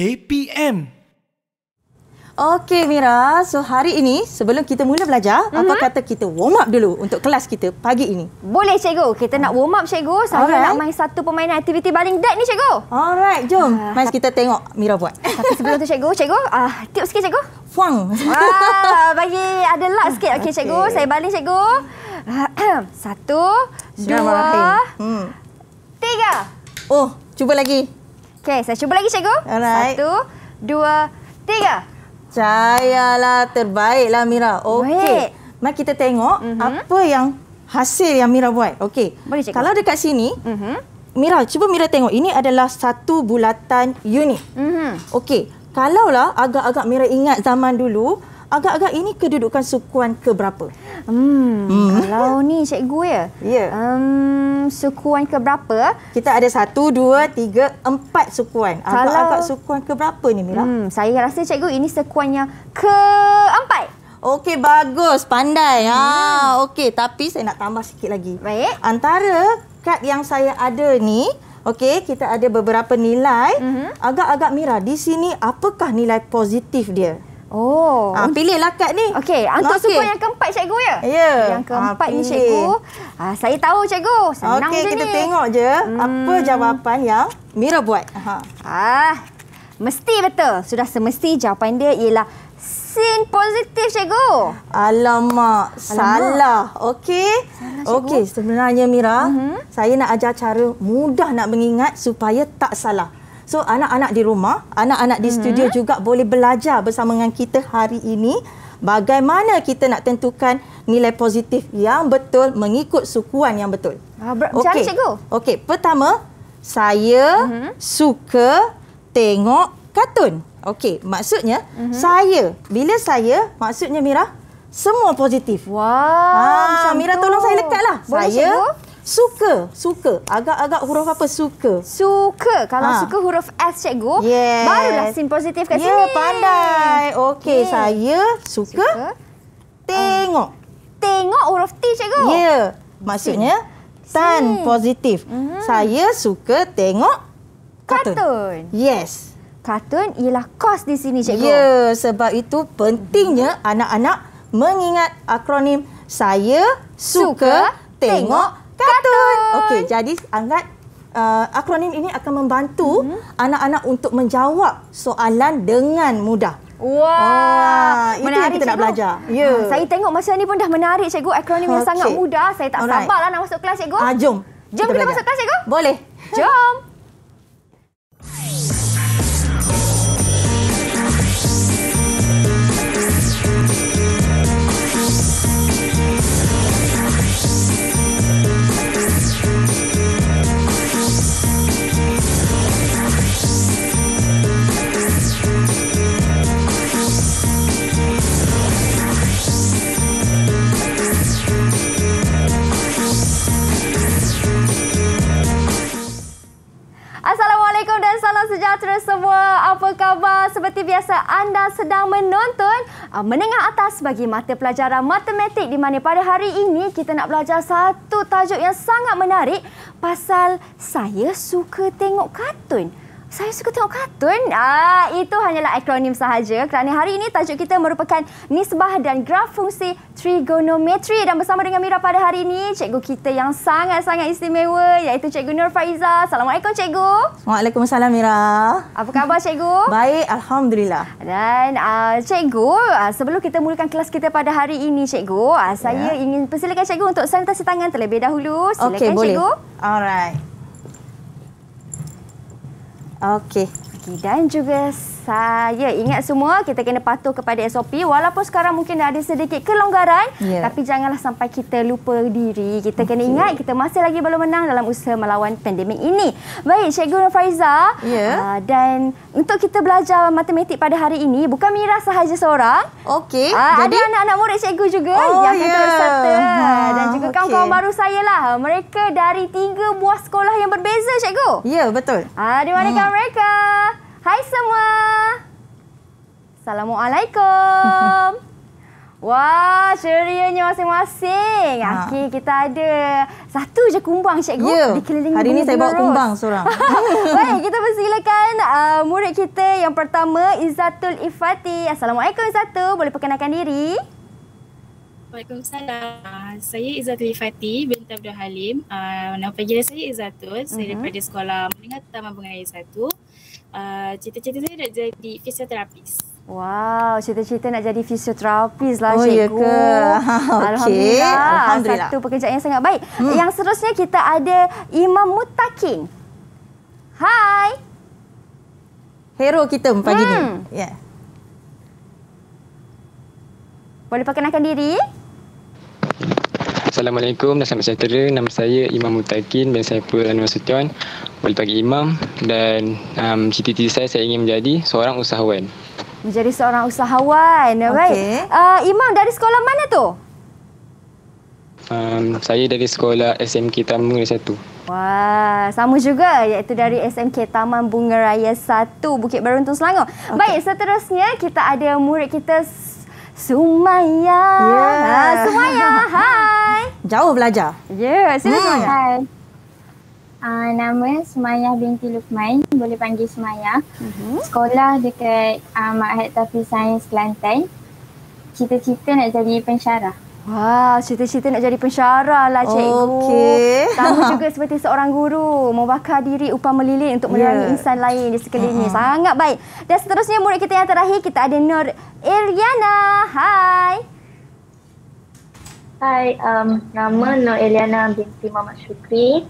KPM. Okey Mira, so hari ini sebelum kita mula belajar, mm-hmm. apa kata kita warm up dulu untuk kelas kita pagi ini? Boleh cikgu, kita nak warm up cikgu. Saya Alright. nak main satu permainan aktiviti baling dek ni cikgu. Alright, jom. Uh, Mari kita tengok Mira buat. Tapi sebelum tu cikgu, cikgu, uh, tips sikit cikgu. Fuang. Ah, bagi ada luck sikit. Okey cikgu, Okey. saya baling cikgu. Satu, dua, Bismillahirrahmanirrahim. Hmm. tiga. Oh, cuba lagi. Okey, saya cuba lagi cikgu. Alright. Satu, dua, tiga. Cayalah terbaiklah Mira. Okey. Mari kita tengok mm-hmm. apa yang hasil yang Mira buat. Okey. Kalau dekat sini, Mhm. Mira, cuba Mira tengok. Ini adalah satu bulatan unit. Mhm. Okey. Kalaulah agak-agak Mira ingat zaman dulu, agak-agak ini kedudukan sukuan ke berapa? Hmm, Hmm. kalau ni cikgu ya. Ya. Um, sukuan ke berapa? Kita ada satu, dua, tiga, empat sukuan. Kalau- Agak-agak sukuan ke berapa ni Mira? Hmm, saya rasa cikgu ini sukuan yang keempat. Okey, bagus. Pandai. Ha, okey. Tapi saya nak tambah sikit lagi. Baik. Antara kad yang saya ada ni, okey, kita ada beberapa nilai. Mhm. Agak-agak Mira, di sini apakah nilai positif dia? Oh. Ha, pilihlah kad ni. Okey, untuk Okey. sukuan yang keempat cikgu ya? Ya. Yang keempat Ah, ni pilih. cikgu. Ah, saya tahu cikgu. Senang Okey, je kita ni. tengok je apa jawapan yang Mira buat. Ha. Ah, mesti betul. Sudah semesti jawapan dia ialah sin positif cikgu. Alamak, salah. Okey. Okey, sebenarnya Mira, Mhm. saya nak ajar cara mudah nak mengingat supaya tak salah. So, anak-anak di rumah, anak-anak di Mhm. studio juga boleh belajar bersama dengan kita hari ini bagaimana kita nak tentukan nilai positif yang betul mengikut sukuan yang betul. Ah, ber- mana, cikgu? Okey, pertama, saya Mhm. suka tengok kartun. Okey, maksudnya Mhm. saya, bila saya, maksudnya Mira, semua positif. Wah, Ah, macam Mira tu. tolong saya lekatlah. Boleh saya cikgu? Suka, suka. Agak-agak huruf apa suka? Suka. Kalau Ha. suka huruf S cikgu, Yes. barulah sin positif kat ya, sini. pandai. Okey, Okey. saya suka, Suka. tengok. Tengok huruf T cikgu. Ya, maksudnya tan Sin. positif. Saya suka tengok kartun. Kartun. Yes. Kartun ialah kos di sini cikgu. Ya, sebab itu pentingnya anak-anak mengingat akronim saya suka, Suka tengok kartun. kartun. Okey, jadi anggap uh, akronim ini akan membantu anak-anak untuk menjawab soalan dengan mudah. Wah, Ah, itu yang kita nak cikgu. belajar. Ya. Ah, saya tengok masa ni pun dah menarik cikgu akronim yang Okey. sangat mudah. Saya tak Alright. sabarlah nak masuk kelas cikgu. Ah, jom. Jom kita, belajar. masuk kelas cikgu. Boleh. Jom. Menengah Atas bagi mata pelajaran matematik di mana pada hari ini kita nak belajar satu tajuk yang sangat menarik pasal saya suka tengok kartun. Saya suka tengok kartun. Ah, itu hanyalah akronim sahaja kerana hari ini tajuk kita merupakan nisbah dan graf fungsi trigonometri dan bersama dengan Mira pada hari ini cikgu kita yang sangat-sangat istimewa iaitu Cikgu Nur Faiza. Assalamualaikum cikgu. Waalaikumsalam Mira. Apa khabar cikgu? Baik, alhamdulillah. Dan uh, cikgu, uh, sebelum kita mulakan kelas kita pada hari ini cikgu, uh, saya ingin persilakan cikgu untuk sanitasi tangan terlebih dahulu. Silakan Okey, boleh. cikgu. Alright. Okey. Okey, dan juga saya ingat semua kita kena patuh kepada SOP walaupun sekarang mungkin dah ada sedikit kelonggaran Ya. tapi janganlah sampai kita lupa diri. Kita kena ingat kita masih lagi belum menang dalam usaha melawan pandemik ini. Baik, Cikgu Faiza. Ya. Uh, dan untuk kita belajar matematik pada hari ini bukan Mira sahaja seorang. Okey. Ah, jadi ada anak-anak murid cikgu juga Oh, yang akan ya. turut serta. Ha, Dan juga okey. kawan-kawan baru saya lah. Mereka dari tiga buah sekolah yang berbeza cikgu. Ya, betul. Ah, di manakah Hmm. mereka? Hai semua. Assalamualaikum. Wah, cerianya masing-masing. Ha. Okey, kita ada satu je kumbang cikgu ya. dikelilingi Hari ini saya bawa kumbang seorang. Baik, kita persilakan uh, murid kita yang pertama Izzatul Ifati. Assalamualaikum Izzatul, boleh perkenalkan diri? Waalaikumsalam. Saya Izzatul Ifati binti Abdul Halim. Uh, nama panggilan saya Izzatul. Uh-huh. Saya mhm. daripada Sekolah Menengah Taman Bunga Raya 1. Uh, cita-cita saya nak jadi fisioterapis. Wow, cita-cita nak jadi fisioterapis lah oh, cikgu. Ya ke? Alhamdulillah. Okay. Alhamdulillah. Satu pekerjaan yang sangat baik. Hmm. Yang seterusnya kita ada Imam Mutakin. Hai. Hero kita pagi hmm. ni. Yeah. Boleh perkenalkan diri? Assalamualaikum dan selamat sejahtera. Nama saya Imam Mutakin bin Saiful Anwar Sution. Boleh pagi Imam dan um, cita-cita saya saya ingin menjadi seorang usahawan menjadi seorang usahawan. Okay. Baik. Uh, Imam dari sekolah mana tu? Um, saya dari sekolah SMK Taman Bunga Raya 1. Wah, sama juga iaitu dari SMK Taman Bunga Raya 1 Bukit Beruntung Selangor. Okay. Baik, seterusnya kita ada murid kita Sumaya. Yeah. Uh, Sumaya, hai. Jauh belajar. Ya, yeah, sila hmm. Sumaya. Hai. Uh, nama Sumayah binti Lukman, boleh panggil Sumayah. Uh-huh. Sekolah dekat uh, Ma'had Tafi Sains Kelantan. Cita-cita nak jadi pensyarah. Wah, cita-cita nak jadi pensyarah lah cikgu. Okey. Sama juga seperti seorang guru. Membakar diri upah melilin untuk menerangi yeah. insan lain di sekeliling uh-huh. Sangat baik. Dan seterusnya murid kita yang terakhir, kita ada Nur Eliana. Hai. Hai, um, nama Nur Eliana binti Muhammad Syukri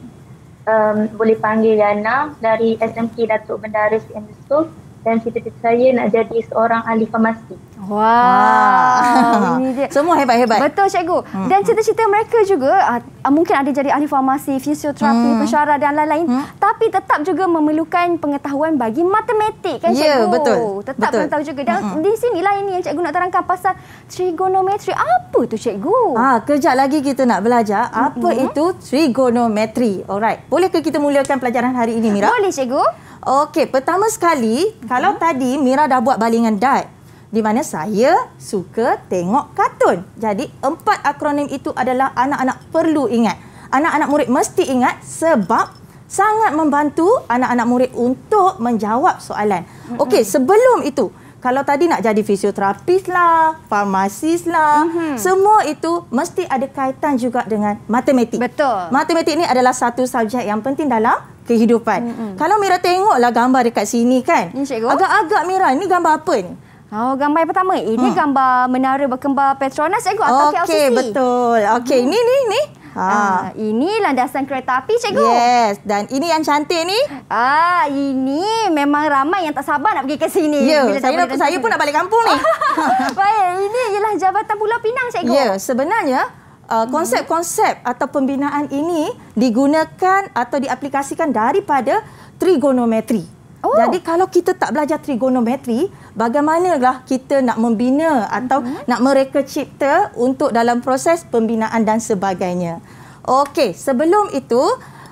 um, boleh panggil Yana dari SMK Datuk Bendaris Industri dan cita-cita saya nak jadi seorang ahli farmasi. Wow. wow. Ini dia. Semua hebat-hebat. Betul cikgu. Hmm. Dan cita-cita mereka juga uh, mungkin ada jadi ahli farmasi, fisioterapi, hmm. pensyarah dan lain-lain. Hmm. Tapi tetap juga memerlukan pengetahuan bagi matematik kan ya, cikgu? Ya, betul. Tetap betul. tahu juga. Dan hmm. di sinilah ini yang cikgu nak terangkan pasal trigonometri. Apa tu cikgu? Ah, kejap lagi kita nak belajar apa hmm. itu trigonometri. Alright. Bolehkah kita mulakan pelajaran hari ini Mira? Boleh cikgu. Okey, pertama sekali, hmm. kalau tadi Mira dah buat balingan dot di mana saya suka tengok kartun. Jadi empat akronim itu adalah anak-anak perlu ingat. Anak-anak murid mesti ingat sebab sangat membantu anak-anak murid untuk menjawab soalan. Okey, sebelum itu, kalau tadi nak jadi fisioterapis lah, farmasis lah, mm-hmm. semua itu mesti ada kaitan juga dengan matematik. Betul. Matematik ini adalah satu subjek yang penting dalam kehidupan. Mm-hmm. Kalau Mira tengoklah gambar dekat sini kan. Agak-agak Mira, ini gambar apa ni? Oh, gambar yang pertama. Ini hmm. gambar menara berkembar Petronas cikgu atau KLCC. Okey, betul. Okey, hmm. ini ni ni. Ha. Ah, ini landasan kereta api cikgu. Yes, dan ini yang cantik ni. Ah, ini memang ramai yang tak sabar nak pergi ke sini. Ya, saya nak, saya pun nak balik kampung ni. Baik, ini ialah Jabatan Pulau Pinang cikgu. Ya, sebenarnya uh, konsep-konsep atau pembinaan ini digunakan atau diaplikasikan daripada trigonometri. Oh. Jadi kalau kita tak belajar trigonometri, bagaimanakah kita nak membina atau uh-huh. nak mereka cipta untuk dalam proses pembinaan dan sebagainya. Okey, sebelum itu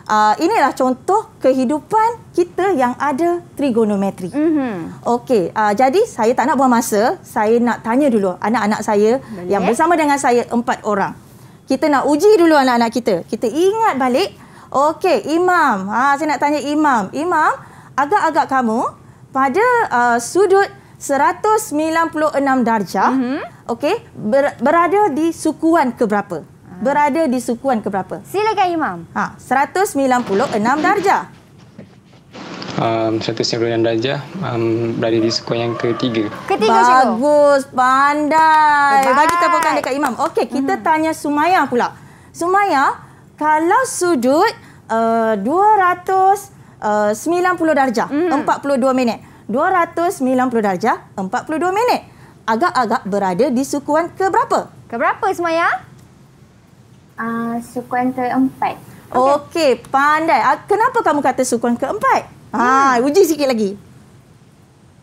uh, inilah contoh kehidupan kita yang ada trigonometri. Uh-huh. Okey, uh, jadi saya tak nak buang masa, saya nak tanya dulu anak-anak saya Boleh. yang bersama dengan saya empat orang. Kita nak uji dulu anak-anak kita. Kita ingat balik. Okey, Imam. Ha, saya nak tanya Imam. Imam, agak-agak kamu pada uh, sudut 196 darjah mm-hmm. okey ber, berada di sukuan ke berapa ah. berada di sukuan ke berapa silakan imam ha 196 darjah Um, 196 darjah um, berada di sukuan yang ketiga. Ketiga Bagus, cikgu. pandai. Hebat. Bagi tepukan dekat Imam. Okey, kita mm-hmm. tanya Sumaya pula. Sumaya, kalau sudut uh, 200 uh, 90 darjah, mm. 42 minit. 290 darjah, 42 minit. Agak-agak berada di sukuan ke berapa? Ke berapa Semaya? Uh, sukuan keempat. Okey, okay, pandai. Uh, kenapa kamu kata sukuan keempat? Ha, hmm. uji sikit lagi.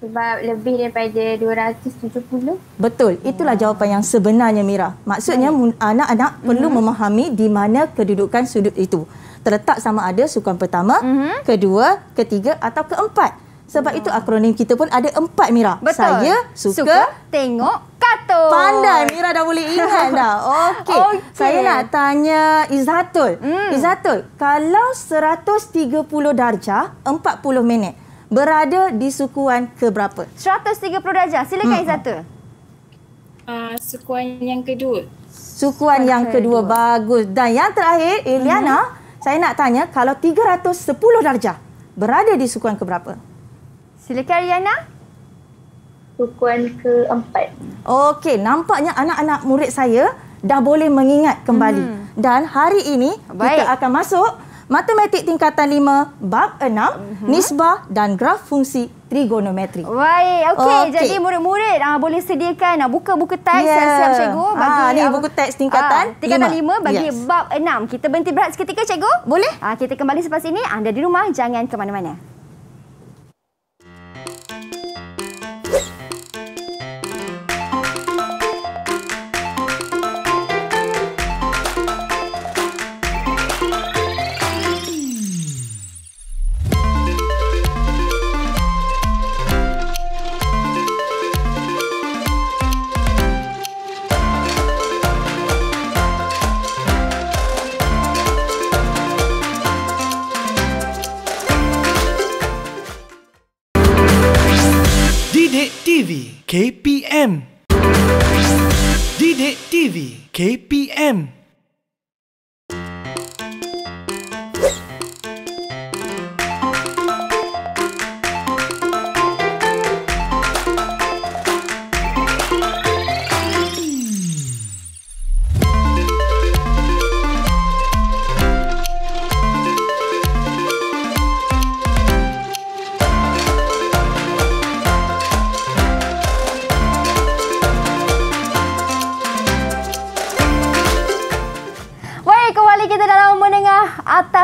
Sebab lebih daripada 270. Betul. Itulah jawapan yang sebenarnya Mira. Maksudnya hmm. anak-anak hmm. perlu memahami di mana kedudukan sudut itu terletak sama ada sukan pertama, mm-hmm. kedua, ketiga atau keempat. Sebab oh. itu akronim kita pun ada empat Mira. Betul. Saya suka, suka tengok kartun. Pandai Mira dah boleh ingat dah. Okey. Okey. Saya nak tanya Izzatul. Hmm. Izzatul, kalau 130 darjah 40 minit berada di sukuan ke berapa? 130 darjah. Silakan Hmm. Izzatul. Uh, sukuan yang kedua. Sukuan yang kedua bagus. Dan yang terakhir, Eliana, saya nak tanya kalau 310 darjah berada di sukuan ke berapa? Silakan Riana. Sukuan keempat. Okey, nampaknya anak-anak murid saya dah boleh mengingat kembali. Hmm. Dan hari ini Baik. kita akan masuk matematik tingkatan 5 bab 6 Mhm. nisbah dan graf fungsi trigonometri. Baik, okey. Okey. Jadi murid-murid ah, boleh sediakan ah, buka buku teks Yeah. siap-siap cikgu bagi Ah, ni ah, buku teks tingkatan ah, tingkatan lima. 5 bagi Yes. bab 6. Kita berhenti berehat seketika cikgu? Boleh? Ah, kita kembali selepas ini. Anda di rumah jangan ke mana-mana. KPM Didik TV KPM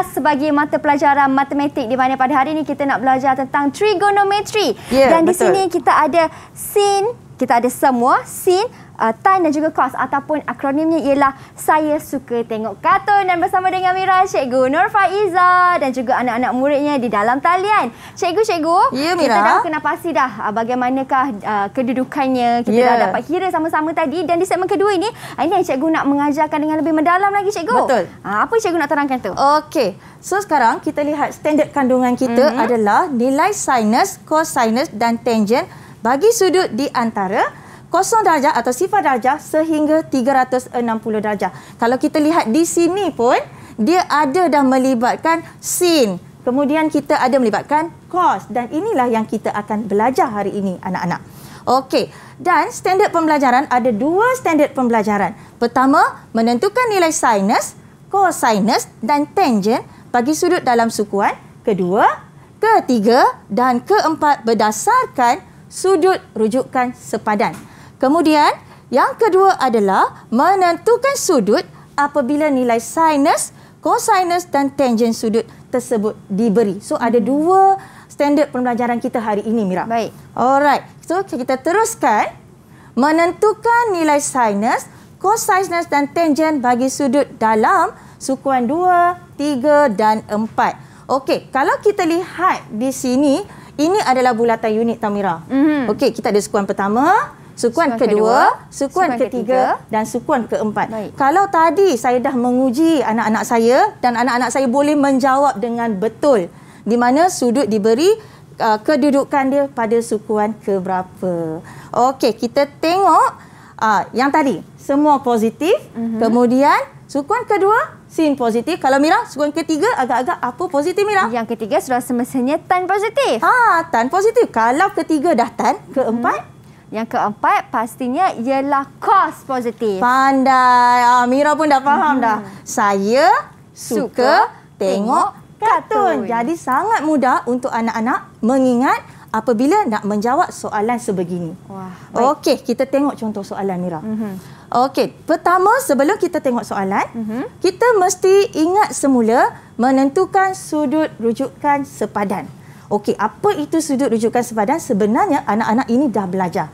atas sebagai mata pelajaran matematik di mana pada hari ini kita nak belajar tentang trigonometri. Ya, dan di betul. sini kita ada sin, kita ada semua sin, uh, tan dan juga cos ataupun akronimnya ialah saya suka tengok kartun dan bersama dengan Mira Cikgu Nur Faiza dan juga anak-anak muridnya di dalam talian. Cikgu-cikgu, Ya, kita dah kena pasti dah uh, bagaimanakah uh, kedudukannya. Kita Ya. dah dapat kira sama-sama tadi dan di segmen kedua ini uh, ini yang cikgu nak mengajarkan dengan lebih mendalam lagi cikgu. Betul. Ah, apa cikgu nak terangkan tu? Okey. So sekarang kita lihat standard kandungan kita Mhm. mm-hmm. adalah nilai sinus, cosinus dan tangent bagi sudut di antara kosong darjah atau sifar darjah sehingga 360 darjah. Kalau kita lihat di sini pun dia ada dah melibatkan sin. Kemudian kita ada melibatkan cos dan inilah yang kita akan belajar hari ini anak-anak. Okey, dan standard pembelajaran ada dua standard pembelajaran. Pertama, menentukan nilai sinus, cosinus dan tangent bagi sudut dalam sukuan. Kedua, ketiga dan keempat berdasarkan sudut rujukan sepadan. Kemudian, yang kedua adalah menentukan sudut apabila nilai sinus, cosinus dan tangent sudut tersebut diberi. So ada dua standard pembelajaran kita hari ini Mira. Baik. Alright. So kita teruskan menentukan nilai sinus, cosinus dan tangent bagi sudut dalam sukuan 2, 3 dan 4. Okey, kalau kita lihat di sini, ini adalah bulatan unit Tamira. Mhm. Okey, kita ada sukuan pertama, sukuan, Sukuan kedua, kedua, sukuan, sukuan ketiga, ketiga dan sukuan keempat. Baik. Kalau tadi saya dah menguji anak-anak saya dan anak-anak saya boleh menjawab dengan betul di mana sudut diberi uh, kedudukan dia pada sukuan ke berapa. Okey, kita tengok uh, yang tadi semua positif. Mm-hmm. Kemudian sukuan kedua sin positif. Kalau Mira, sukuan ketiga agak-agak apa positif Mira? Yang ketiga sudah semestinya tan positif. Ha, tan positif. Kalau ketiga dah tan, keempat Yang keempat pastinya ialah cos positif. Pandai. Ah, Mira pun dah faham Mhm. dah. Saya suka, Suka tengok kartun. kartun. Jadi sangat mudah untuk anak-anak mengingat apabila nak menjawab soalan sebegini. Wah. Okey, kita tengok contoh soalan Mira. Mhm. Okey, pertama sebelum kita tengok soalan, Mhm. kita mesti ingat semula menentukan sudut rujukan sepadan. Okey, apa itu sudut rujukan sepadan? Sebenarnya anak-anak ini dah belajar.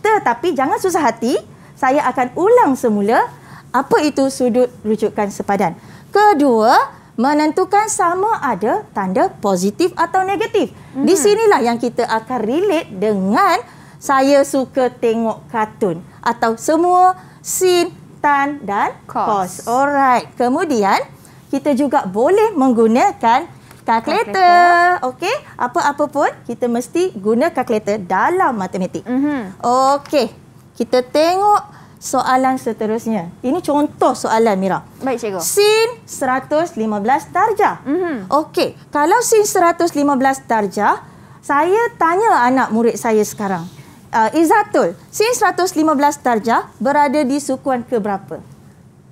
Tetapi jangan susah hati, saya akan ulang semula apa itu sudut rujukan sepadan. Kedua, menentukan sama ada tanda positif atau negatif. Mm-hmm. Di sinilah yang kita akan relate dengan saya suka tengok kartun atau semua sin, tan dan kos. Alright. Kemudian kita juga boleh menggunakan kalkulator. Okey, apa-apa pun kita mesti guna kalkulator dalam matematik. Mhm. Okey. Kita tengok soalan seterusnya. Ini contoh soalan Mira. Baik cikgu. Sin 115 darjah. Mhm. Okey, kalau sin 115 darjah, saya tanya anak murid saya sekarang. Uh, Izatul, sin 115 darjah berada di sukuan ke berapa?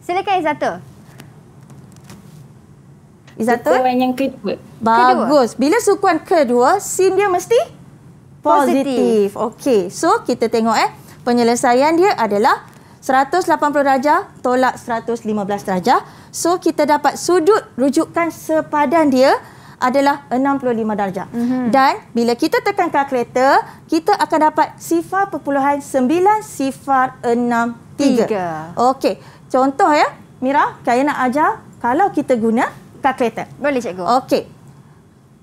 Silakan Izatul. Izatul? Sukuan yang kedua. Bagus. Bila sukuan kedua, sin dia mesti Positif. positif. Okey, so kita tengok eh. Penyelesaian dia adalah 180 darjah tolak 115 darjah. So kita dapat sudut rujukan sepadan dia adalah 65 darjah. Mm-hmm. Dan bila kita tekan kalkulator, kita akan dapat sifar perpuluhan 9 sifar 63. Tiga. Okey, contoh ya. Mira, saya nak ajar kalau kita guna kalkulator. Boleh cikgu. Okey.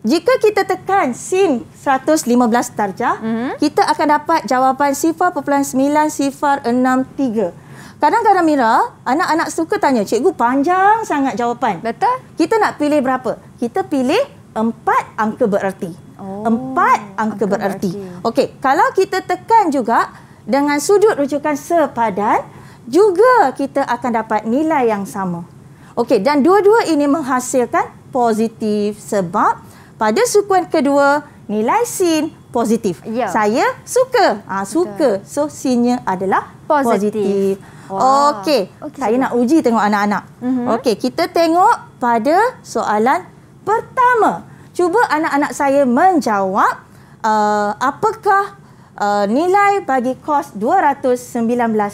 Jika kita tekan sin 115 darjah, Mhm. mm-hmm. kita akan dapat jawapan sifar perpuluhan 9 sifar 63. Kadang-kadang Mira, anak-anak suka tanya, cikgu panjang sangat jawapan. Betul? Kita nak pilih berapa? Kita pilih empat angka bererti. Oh, empat angka, angka bererti. bererti. Okey, kalau kita tekan juga dengan sudut rujukan sepadan, juga kita akan dapat nilai yang sama. Okey, dan dua-dua ini menghasilkan positif sebab pada sukuan kedua nilai sin positif. Ya. Saya suka. Ah suka. So sinnya adalah Positif. positif. Wah. Okey. Okey, Saya nak uji tengok anak-anak. Mhm. Okey, kita tengok pada soalan pertama. Cuba anak-anak saya menjawab uh, apakah uh, nilai bagi kos 219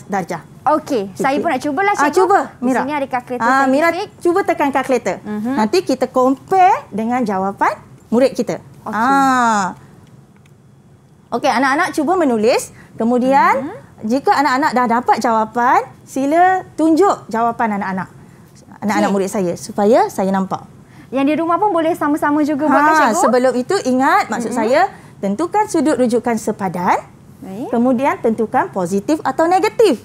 darjah. Okey, saya pun nak cubalah Ah, cikgu. cuba, Mira. Di sini ada kalkulator Ah, Mira, cuba tekan kalkulator. Mhm. Nanti kita compare dengan jawapan murid kita. Okey. Ah. Okey, anak-anak cuba menulis. Kemudian, Mhm. jika anak-anak dah dapat jawapan, sila tunjuk jawapan anak-anak. Anak-anak Okey. murid saya supaya saya nampak. Yang di rumah pun boleh sama-sama juga buat kan Ha, cikgu? sebelum itu ingat maksud saya tentukan sudut rujukan sepadan. Baik. Kemudian tentukan positif atau negatif.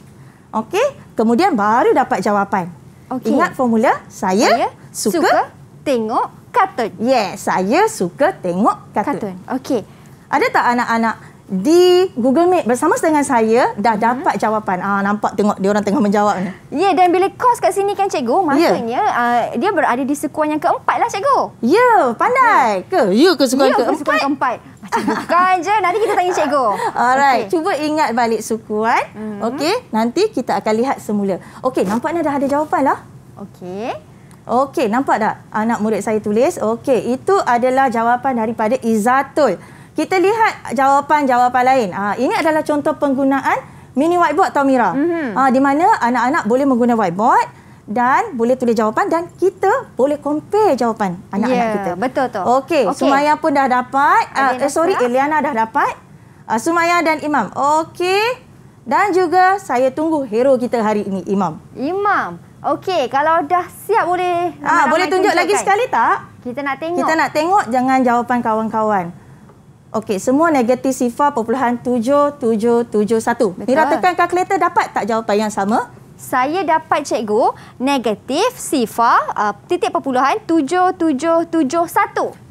Okey? Kemudian baru dapat jawapan. Okey. Ingat formula? Saya, Saya suka, suka tengok kartun. Yes, saya suka tengok kartun. Kartun. Okey. Ada tak anak-anak di Google Meet bersama dengan saya dah Mhm. dapat jawapan? Ah nampak tengok dia orang tengah menjawab ni. Ya, dan bila kos kat sini kan cikgu, maksudnya uh, dia berada di sekuan yang keempat lah cikgu. Ya, pandai ke? Ya ke sukan ya, keempat? sekuan keempat. Macam bukan je. Nanti kita tanya cikgu. Alright, Okey. cuba ingat balik sukuan. Mhm. Okey, nanti kita akan lihat semula. Okey, nampaknya dah ada jawapan lah. Okey. Okey, nampak tak anak murid saya tulis? Okey, itu adalah jawapan daripada Izatul. Kita lihat jawapan-jawapan lain. Ha, ini adalah contoh penggunaan mini whiteboard tau Mira. Mhm. Ha, di mana anak-anak boleh menggunakan whiteboard dan boleh tulis jawapan dan kita boleh compare jawapan anak-anak Ya, kita. betul tu. Okey, Okey. Sumaya pun dah dapat. Eliana eh, sorry? Eliana dah dapat. Uh, Sumaya dan Imam. Okey. Dan juga saya tunggu hero kita hari ini, Imam. Imam. Okey, kalau dah siap boleh Ah, boleh tunjuk lagi tunjukkan. sekali tak? Kita nak tengok. Kita nak tengok jangan jawapan kawan-kawan. Okey, semua negatif sifar perpuluhan 7771. Betul. Mira tekan kalkulator dapat tak jawapan yang sama? Saya dapat cikgu negatif sifar uh, titik perpuluhan 7771.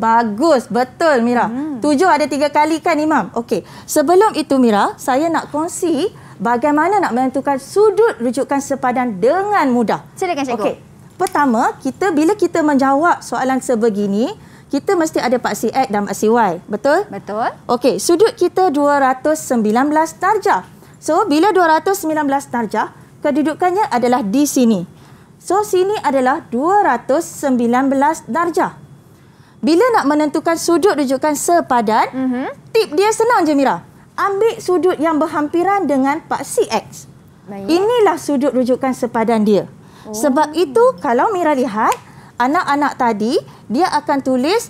Bagus, betul Mira. Hmm. Tujuh ada tiga kali kan Imam? Okey, sebelum itu Mira, saya nak kongsi bagaimana nak menentukan sudut rujukan sepadan dengan mudah. Silakan cikgu. Okey. Pertama, kita bila kita menjawab soalan sebegini, kita mesti ada paksi X dan paksi Y. Betul? Betul. Okey, sudut kita 219 darjah. So, bila 219 darjah, kedudukannya adalah di sini. So, sini adalah 219 darjah. Bila nak menentukan sudut rujukan sepadan, Mhm. tip dia senang je Mira. Ambil sudut yang berhampiran dengan paksi X. Baik. Inilah sudut rujukan sepadan dia. Oh. Sebab itu kalau Mira lihat anak-anak tadi dia akan tulis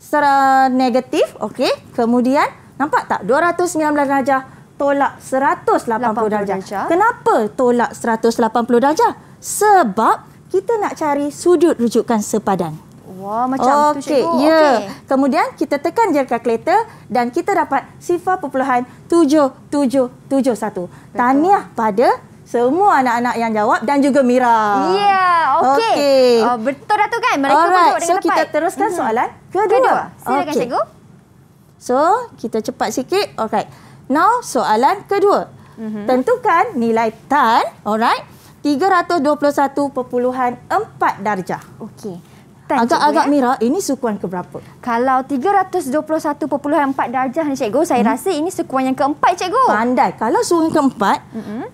secara negatif, okey. Kemudian nampak tak 219 darjah tolak 180 darjah. darjah. Kenapa tolak 180 darjah? Sebab kita nak cari sudut rujukan sepadan. Wah, macam tu Okey, cikgu. ya. Okey. Kemudian kita tekan je kalkulator dan kita dapat sifar perpuluhan 7771. Tahniah pada semua anak-anak yang jawab dan juga Mira. Ya, okey. Okey. Uh, betul dah tu kan? Mereka pun Alright, so dengan kita tepat. teruskan Mhm. soalan kedua. Kedua. Silakan Okey. cikgu. So, kita cepat sikit. Alright. Now, soalan kedua. Mhm. Tentukan nilai tan, alright, 321.4 darjah. Okey. Agak-agak ya. Mira, ini sukuan ke berapa? Kalau 321.4 darjah ni cikgu, saya Hmm. rasa ini sukuan yang keempat cikgu. Pandai. Kalau sukuan keempat,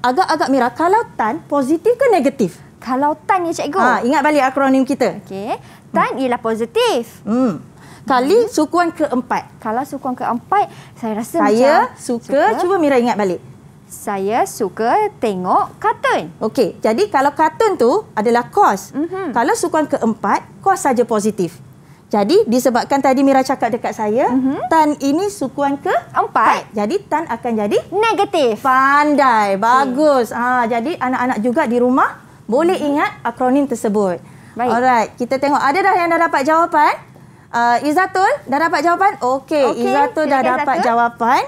agak-agak Mira, kalau tan positif ke negatif? Kalau tan ni cikgu. Ha, ingat balik akronim kita. Okey. Tan ialah positif. Hmm. Kali sukuan keempat. Kalau sukuan keempat, saya rasa Saya macam suka, cuba Mira ingat balik. Saya suka tengok kartun. Okey, jadi kalau kartun tu adalah kos. Mhm. Kalau sukuan keempat, kos saja positif. Jadi disebabkan tadi Mira cakap dekat saya, Mhm. tan ini sukuan ke Empat. Jadi tan akan jadi Negatif. pandai. Bagus. Ha, jadi anak-anak juga di rumah boleh ingat akronim tersebut. Baik. Alright, kita tengok ada dah yang dah dapat jawapan? Uh, Izatul dah dapat jawapan? Okey, Okey, Izatul dah dapat Izatul. jawapan.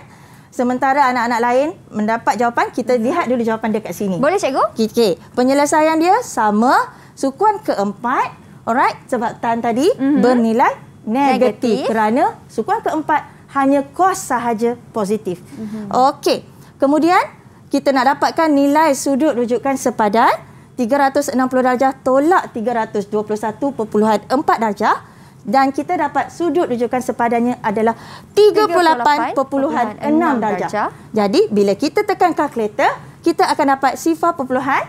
Sementara anak-anak lain mendapat jawapan, kita lihat dulu jawapan dekat sini. Boleh cikgu? Okey, penyelesaian dia sama sukuan keempat, alright, sebab tan tadi Mhm. bernilai negatif, Negatif. kerana sukuan keempat hanya kos sahaja positif. Mhm. Okey, kemudian kita nak dapatkan nilai sudut rujukan sepadan 360 darjah tolak 321.4 darjah dan kita dapat sudut rujukan sepadannya adalah 38.6 darjah. darjah. Jadi bila kita tekan kalkulator, kita akan dapat sifar perpuluhan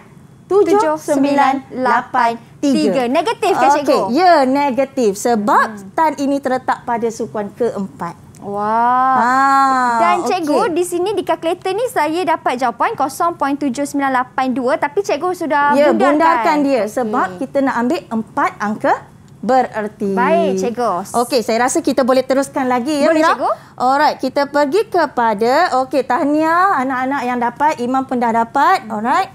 7983. Negatif kan cikgu? Ya negatif sebab hmm. tan ini terletak pada sukuan keempat. Wah. Ah, Dan cikgu okey. di sini di kalkulator ni saya dapat jawapan 0.7982 tapi cikgu sudah Ya, bundarkan. bundarkan dia sebab kita nak ambil empat angka bererti. Baik, cikgu. Okey, saya rasa kita boleh teruskan lagi ya Boleh, Mira. cikgu. Alright, kita pergi kepada okey, tahniah anak-anak yang dapat, Imam pun dah dapat. Alright.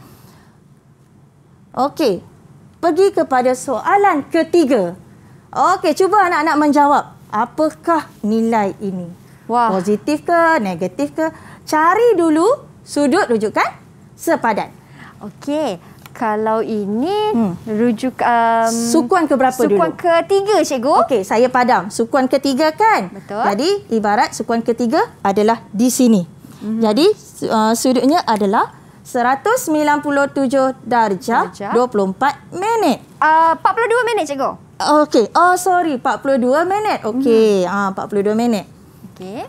Okey. Pergi kepada soalan ketiga. Okey, cuba anak-anak menjawab. Apakah nilai ini? Wah. Positif ke, negatif ke? Cari dulu sudut rujukan sepadan. Okey. Kalau ini Hmm. rujuk um, Sukuan ke berapa sukuan dulu? ketiga cikgu. Okey, saya padam. Sukuan ketiga kan? Betul. Jadi, ibarat sukuan ketiga adalah di sini. Mm-hmm. Jadi, uh, sudutnya adalah 197 darjah, Darjah. 24 minit. Uh, 42 minit cikgu. Okey. Oh, sorry. 42 minit. Okey. Ah, 42 minit. Okey.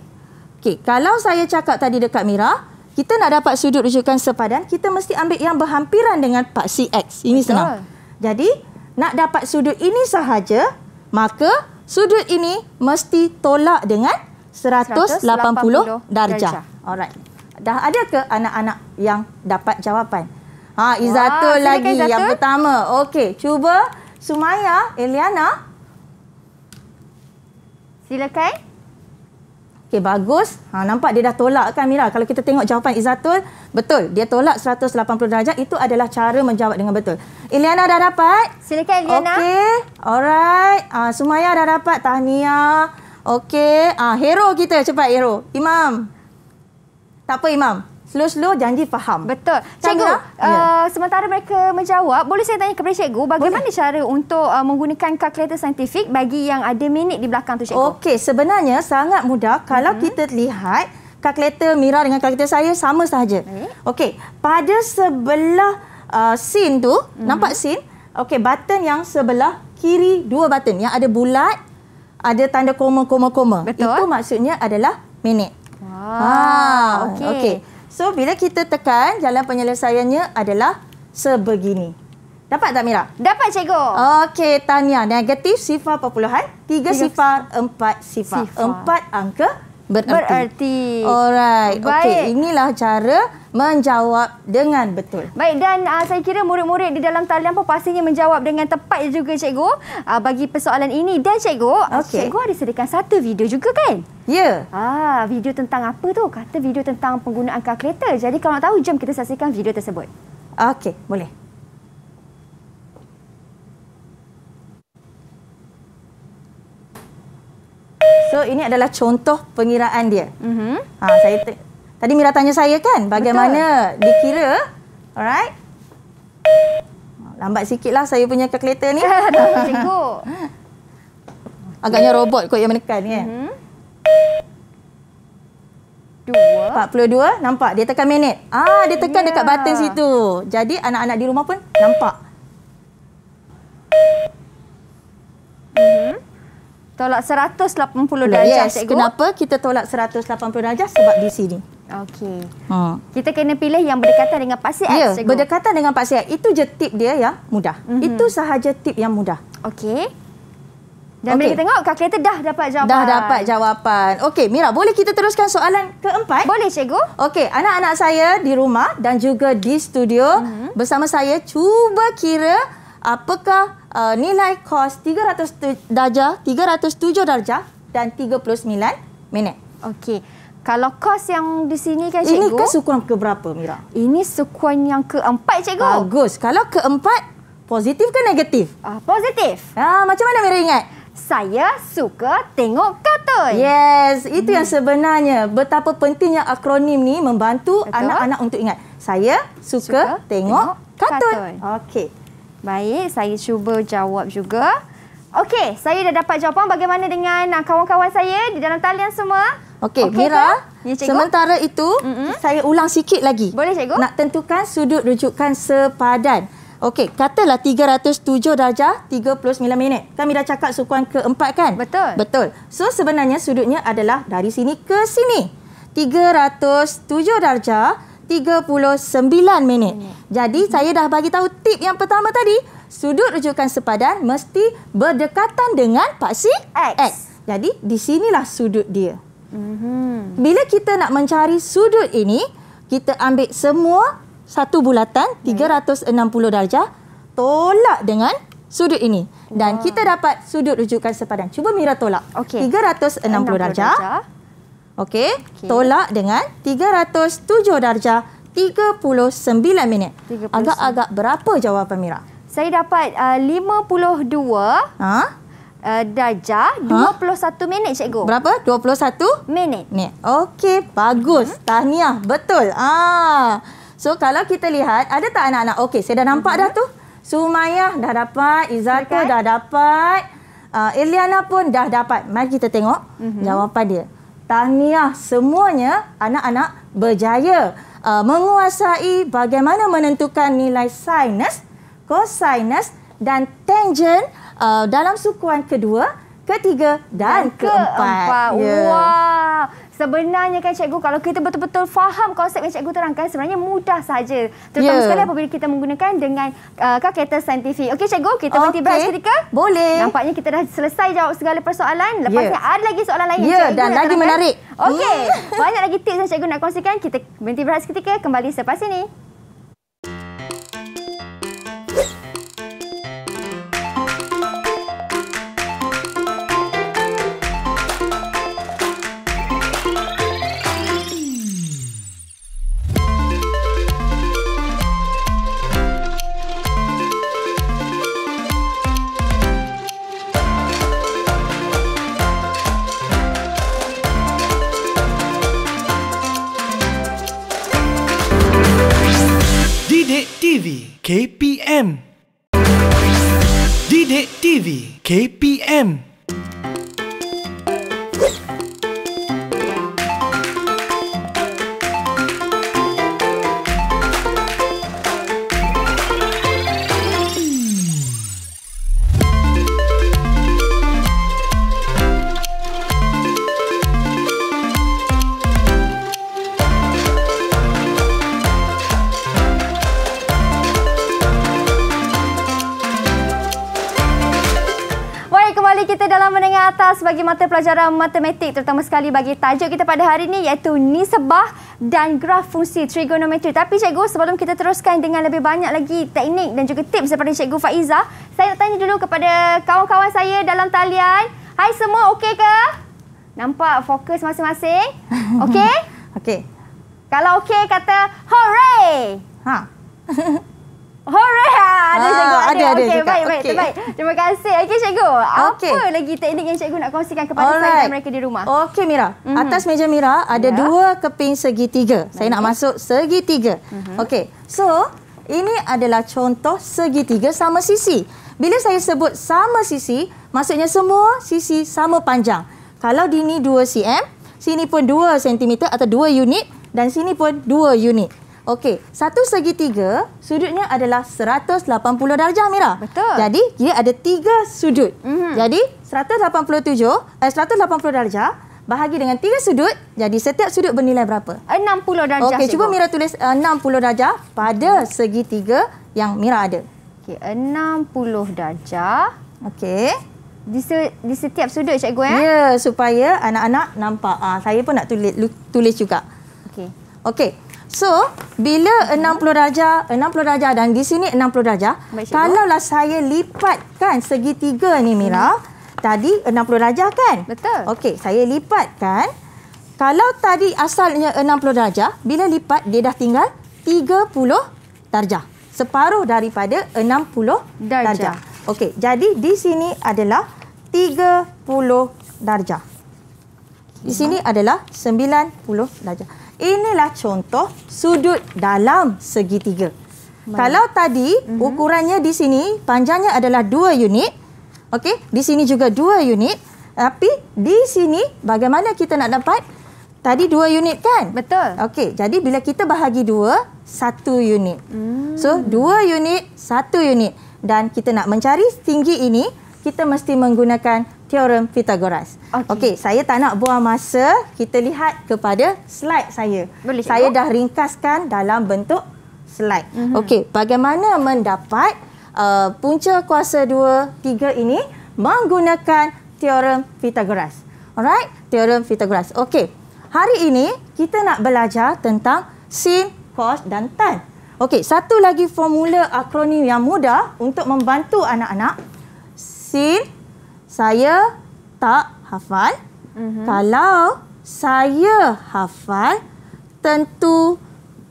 Okey, kalau saya cakap tadi dekat Mira, kita nak dapat sudut rujukan sepadan, kita mesti ambil yang berhampiran dengan paksi X. Ini Betul. senang. Jadi, nak dapat sudut ini sahaja, maka sudut ini mesti tolak dengan 180, 180 darjah. darjah. Alright. Dah ada ke anak-anak yang dapat jawapan? Ha, Izatul silakan lagi Izatul. yang pertama. Okey, cuba Sumaya, Eliana. Silakan. Okey, bagus. Ha, nampak dia dah tolak kan Mira? Kalau kita tengok jawapan Izatul, betul. Dia tolak 180 darjah. Itu adalah cara menjawab dengan betul. Iliana dah dapat? Silakan Eliana. Okey. Alright. Ah, Sumaya dah dapat. Tahniah. Okey. Ah, hero kita. Cepat hero. Imam. Tak apa Imam. Slow-slow janji faham. Betul. Cikgu? Ya. uh, sementara mereka menjawab, boleh saya tanya kepada cikgu bagaimana Boleh. cara untuk uh, menggunakan kalkulator saintifik bagi yang ada minit di belakang tu cikgu? Okey, sebenarnya sangat mudah kalau kita lihat kalkulator Mira dengan kalkulator saya sama sahaja. Okey, pada sebelah uh, scene tu, nampak scene? Okey, button yang sebelah kiri dua button yang ada bulat, ada tanda koma koma koma. Betul. Itu maksudnya adalah minit. Wah, Ah, okey. okey. So bila kita tekan, jalan penyelesaiannya adalah sebegini. Dapat tak Mira? Dapat cikgu. Okey, Tanya. Negatif sifar perpuluhan. Tiga Tiga sifar, empat sifar. sifar. Empat angka bererti. Bererti. Alright. Okey, inilah cara menjawab dengan betul. Baik dan uh, saya kira murid-murid di dalam talian pun pastinya menjawab dengan tepat juga cikgu uh, bagi persoalan ini dan cikgu Okey. cikgu ada sediakan satu video juga kan? Ya. Ah, video tentang apa tu? Kata video tentang penggunaan kalkulator. Jadi kalau nak tahu jom kita saksikan video tersebut. Okey, boleh. So ini adalah contoh pengiraan dia. Mhm. Ha, saya tadi Mira tanya saya kan bagaimana Betul. dikira. Alright. Lambat sikit lah saya punya kalkulator ni. Cikgu. Agaknya robot kot yang menekan kan. Mhm. Dua. 42 nampak dia tekan minit. Ah dia tekan Ya. dekat button situ. Jadi anak-anak di rumah pun nampak. Tolak 180 darjah yes. cikgu. Kenapa kita tolak 180 darjah sebab di sini. Okey. Ha. Kita kena pilih yang berdekatan dengan pasti X Ya, cikgu. berdekatan dengan Pak Sihat. Itu je tip dia yang mudah. Mhm. Itu sahaja tip yang mudah. Okey. Dan bila Okey. kita tengok kalkulator dah dapat jawapan. Dah dapat jawapan. Okey, Mira, boleh kita teruskan soalan keempat? Boleh cikgu? Okey, anak-anak saya di rumah dan juga di studio Mhm. bersama saya cuba kira apakah uh, nilai kos 300 tu- darjah, 307 darjah dan 39 minit. Okey. Kalau kos yang di sini kan Ini cikgu? kan sukuan ke berapa, Mira? Ini sukuan yang keempat cikgu. Bagus. Kalau keempat, positif ke negatif? Ah, positif. Ah, macam mana Mira ingat? Saya suka tengok kartun. Yes, itu yang sebenarnya betapa pentingnya akronim ni membantu anak-anak untuk ingat. Saya suka, Suka tengok, tengok kartun. kartun. Okey. Baik, saya cuba jawab juga. Okey, saya dah dapat jawapan bagaimana dengan ah, kawan-kawan saya di dalam talian semua. Okey, Okey Mira. ke? Ya, cikgu? sementara itu, Mm-mm. saya ulang sikit lagi. Boleh, cikgu? Nak tentukan sudut rujukan sepadan. Okey, katalah 307 darjah 39 minit. Kami dah cakap sukuan keempat kan? Betul. Betul. So sebenarnya sudutnya adalah dari sini ke sini. 307 darjah 39 minit. Jadi saya dah bagi tahu tip yang pertama tadi. Sudut rujukan sepadan mesti berdekatan dengan paksi X. Jadi di sinilah sudut dia. Mhm. Bila kita nak mencari sudut ini, kita ambil semua satu bulatan 360 darjah tolak dengan sudut ini dan kita dapat sudut rujukan sepadan. Cuba Mira tolak. Okey. 360 darjah. Okey. Okey. Tolak dengan 307 darjah 39 minit. 39. Agak-agak berapa jawapan Mira? Saya dapat uh, 52 Ha? uh, darjah 21 minit cikgu. Berapa? 21 Minit. Ni. Okey, bagus. Tahniah. Betul. Ah. So kalau kita lihat, ada tak anak-anak? Okey, saya dah nampak dah tu. Sumayah dah dapat, Izzatu Dekat. dah dapat, uh, Iliana pun dah dapat. Mari kita tengok jawapan dia. Tahniah semuanya anak-anak berjaya uh, menguasai bagaimana menentukan nilai sinus, cosinus dan tangent uh, dalam sukuan kedua, ketiga dan, keempat. Ya. Wah. Sebenarnya kan cikgu kalau kita betul-betul faham konsep yang cikgu terangkan sebenarnya mudah saja. Terutama Ya. sekali apabila kita menggunakan dengan uh, kalkulator saintifik. Okey cikgu, kita berhenti Okey. berehat seketika. Boleh. Nampaknya kita dah selesai jawab segala persoalan. Lepas Ya. ni ada lagi soalan lain yang Ya, cikgu dan nak lagi terangkan. menarik. Okey. Banyak lagi tips yang cikgu nak kongsikan. Kita berhenti berehat seketika. Kembali selepas ini. KPM Didik TV KPM mata pelajaran matematik terutama sekali bagi tajuk kita pada hari ini iaitu nisbah dan graf fungsi trigonometri. Tapi cikgu, sebelum kita teruskan dengan lebih banyak lagi teknik dan juga tips daripada cikgu Faiza, saya nak tanya dulu kepada kawan-kawan saya dalam talian. Hai semua, okey ke? Nampak fokus masing-masing? Okey? Okey. Kalau okey kata hooray! Ha. Hooray! Ha, ada Ah, cikgu. Ada, ada, ada juga. baik, baik, Okey. terbaik. Terima kasih. Okey, cikgu. Okey. Apa lagi teknik yang cikgu nak kongsikan kepada saya dan mereka di rumah? Okey Mira. Mm-hmm. Atas meja Mira ada Ya. dua keping segitiga. Saya nak masuk segitiga. Mhm. Mm-hmm. Okey. So, ini adalah contoh segitiga sama sisi. Bila saya sebut sama sisi, maksudnya semua sisi sama panjang. Kalau di ni 2 cm, sini pun 2 cm atau 2 unit dan sini pun 2 unit. Okey, satu segitiga sudutnya adalah 180 darjah Mira. Betul. Jadi dia ada tiga sudut. Mhm. Mm-hmm. Jadi 187 eh 180 darjah bahagi dengan tiga sudut, jadi setiap sudut bernilai berapa? 60 darjah, Okey, cuba Mira tulis uh, 60 darjah pada segitiga yang Mira ada. Okey, 60 darjah. Okey. Di, se, di setiap sudut, cikgu eh? Ya, supaya anak-anak nampak. Ah, saya pun nak tulis tulis juga. Okey. So, bila 60 darjah, 60 darjah dan di sini 60 darjah, Baik, kalaulah saya lipatkan segitiga ni Mira, tadi 60 darjah kan? Betul. Okey, saya lipatkan. Kalau tadi asalnya 60 darjah, bila lipat dia dah tinggal 30 darjah. Separuh daripada 60 Darjah. darjah. Okey, jadi di sini adalah 30 darjah. Di sini adalah 90 darjah. Inilah contoh sudut dalam segitiga. Baik. Kalau tadi mm-hmm. ukurannya di sini panjangnya adalah 2 unit. Okey, di sini juga 2 unit. Tapi di sini bagaimana kita nak dapat? Tadi 2 unit kan? Betul. Okey, jadi bila kita bahagi 2, 1 unit. Mm. So 2 unit, 1 unit dan kita nak mencari tinggi ini, kita mesti menggunakan teorem Pythagoras. Okey. Okey, saya tak nak buang masa. Kita lihat kepada slide saya. Boleh, cikgu. Saya dah ringkaskan dalam bentuk slide. Mhm. Mm-hmm. Okey, bagaimana mendapat uh, punca kuasa 2, 3 ini menggunakan teorem Pythagoras. Alright, teorem Pythagoras. Okey, hari ini kita nak belajar tentang sin, cos dan tan. Okey, satu lagi formula akronim yang mudah untuk membantu anak-anak. Sin, saya tak hafal. Mm-hmm. Kalau saya hafal, tentu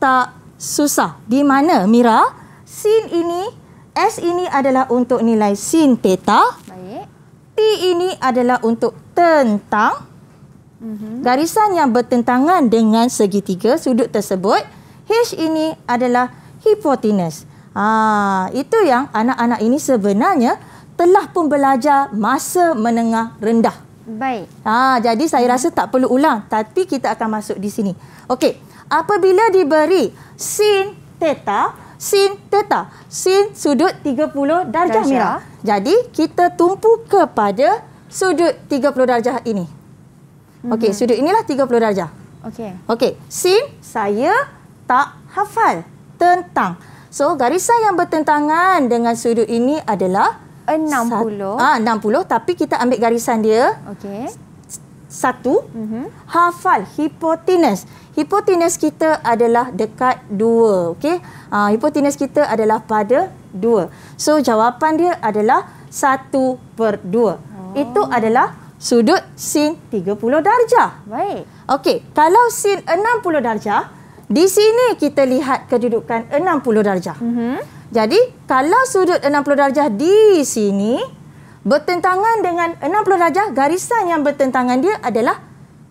tak susah. Di mana, Mira? Sin ini, S ini adalah untuk nilai sin theta. Baik. T ini adalah untuk tentang. Mm-hmm. Garisan yang bertentangan dengan segitiga sudut tersebut. H ini adalah hipotenus. Ah, itu yang anak-anak ini sebenarnya telah pun belajar masa menengah rendah. Baik. Ha, jadi saya rasa tak perlu ulang tapi kita akan masuk di sini. Okey, apabila diberi sin theta, sin theta, sin sudut 30 darjah, Darjah. Mira. Jadi kita tumpu kepada sudut 30 darjah ini. Okey, Mhm. sudut inilah 30 darjah. Okey. Okey, sin saya tak hafal tentang. So garisan yang bertentangan dengan sudut ini adalah 60. Ah, 60 tapi kita ambil garisan dia Okey. satu Mhm. hafal hipotenus. Hipotenus kita adalah dekat dua. Okey. Ah, hipotenus kita adalah pada dua. So jawapan dia adalah satu per dua. Oh. Itu adalah sudut sin 30 darjah. Baik. Okey, kalau sin 60 darjah, di sini kita lihat kedudukan 60 darjah. Mhm. Jadi, kalau sudut 60 darjah di sini bertentangan dengan 60 darjah, garisan yang bertentangan dia adalah